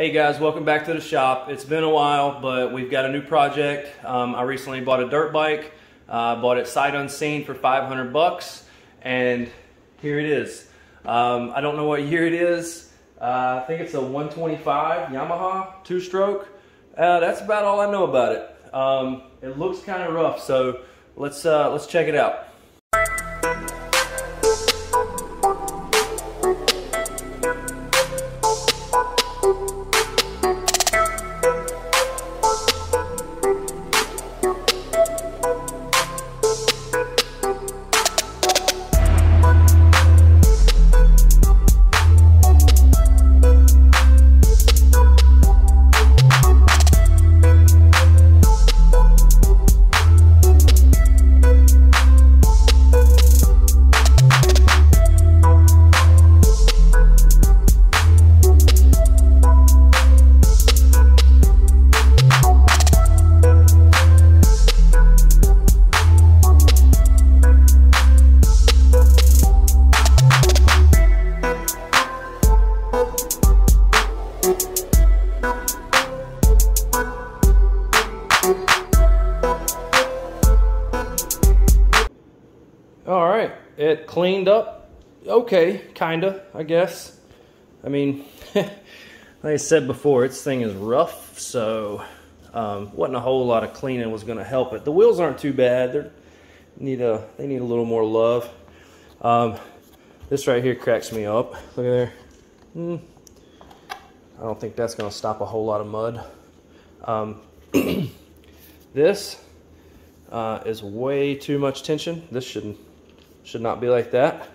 Hey guys, welcome back to the shop. It's been a while, but we've got a new project. Um, I recently bought a dirt bike. Uh, bought it sight unseen for 500 bucks, and here it is. Um, I don't know what year it is. Uh, I think it's a 125 Yamaha two-stroke. Uh, that's about all I know about it. Um, it looks kind of rough, so let's uh, let's check it out. All right, it cleaned up okay, kinda, I guess. I mean, like I said before, its thing is rough, so um, wasn't a whole lot of cleaning was gonna help it. The wheels aren't too bad. They need a they need a little more love. Um, this right here cracks me up. Look at there. Mm, I don't think that's gonna stop a whole lot of mud. Um, this uh, is way too much tension. This shouldn't should not be like that.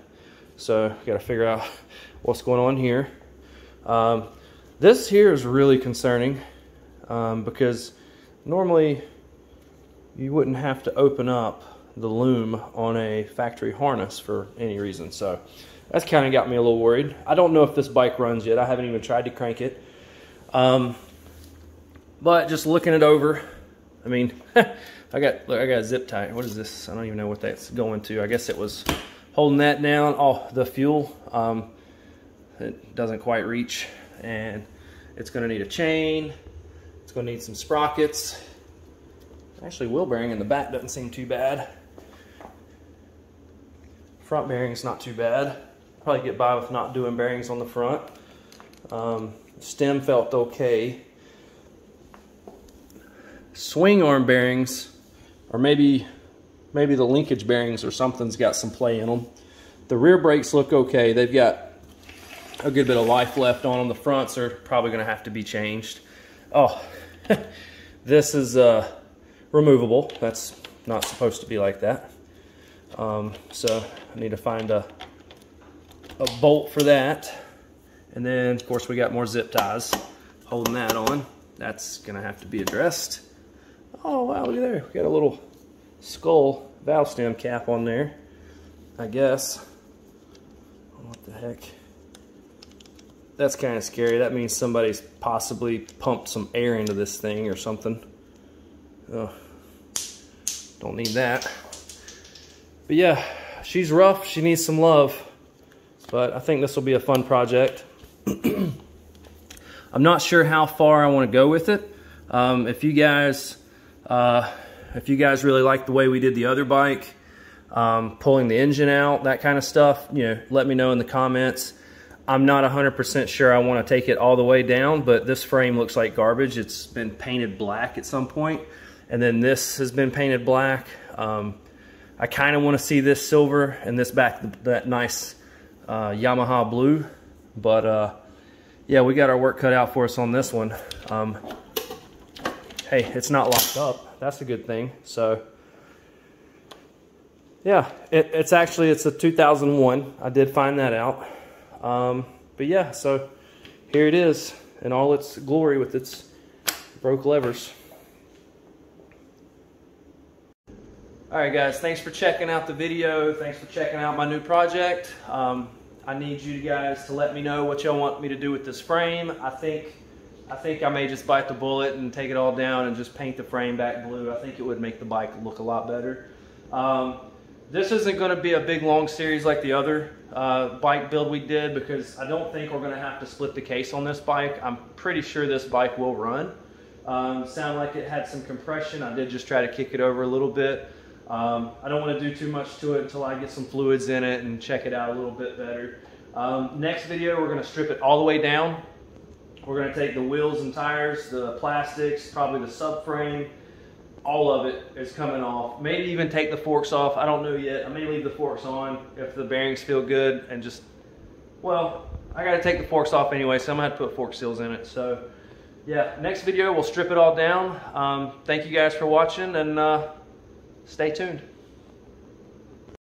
So got to figure out what's going on here. Um, this here is really concerning um, because normally you wouldn't have to open up the loom on a factory harness for any reason. So that's kind of got me a little worried. I don't know if this bike runs yet. I haven't even tried to crank it. Um, but just looking it over, I mean, I got look, I got a zip tie. What is this? I don't even know what that's going to. I guess it was holding that down. Oh, the fuel. Um, it doesn't quite reach, and it's going to need a chain. It's going to need some sprockets. Actually, wheel bearing in the back doesn't seem too bad. Front bearing is not too bad. Probably get by with not doing bearings on the front. Um, stem felt okay. Swing arm bearings or maybe maybe the linkage bearings or something's got some play in them. The rear brakes look okay. They've got a good bit of life left on them. The fronts are probably going to have to be changed. Oh, this is uh, removable. That's not supposed to be like that. Um, so I need to find a, a bolt for that. And then, of course, we got more zip ties holding that on. That's to have to be addressed. Oh, wow, look at there. We got a little skull valve stem cap on there, I guess. What the heck? That's kind of scary. That means somebody's possibly pumped some air into this thing or something. Oh, don't need that. But yeah, she's rough. She needs some love. But I think this will be a fun project. I'm not sure how far I want to go with it. Um, if you guys uh, if you guys really like the way we did the other bike, um, pulling the engine out, that kind of stuff, you know, let me know in the comments. I'm not 100% sure I want to take it all the way down, but this frame looks like garbage. It's been painted black at some point, and then this has been painted black. Um, I kind of want to see this silver and this back, that nice uh, Yamaha blue, but uh, yeah, we got our work cut out for us on this one. Um, hey, it's not locked up. That's a good thing. So, yeah, it, it's actually, it's a 2001. I did find that out. Um, but yeah, so here it is in all its glory with its broke levers. All right, guys, thanks for checking out the video. Thanks for checking out my new project. Um, I need you guys to let me know what y'all want me to do with this frame. I think I think I may just bite the bullet and take it all down and just paint the frame back blue. I think it would make the bike look a lot better. Um, this isn't going to be a big long series like the other uh, bike build we did because I don't think we're going to have to split the case on this bike. I'm pretty sure this bike will run. Um, sound like it had some compression. I did just try to kick it over a little bit. Um, I don't want to do too much to it until I get some fluids in it and check it out a little bit better. Um, next video, we're going to strip it all the way down. We're going to take the wheels and tires, the plastics, probably the subframe, all of it is coming off. Maybe even take the forks off. I don't know yet. I may leave the forks on if the bearings feel good and just, well, I got to take the forks off anyway, so I'm going to have to put fork seals in it. So, yeah, next video, we'll strip it all down. Um, thank you guys for watching and uh, stay tuned.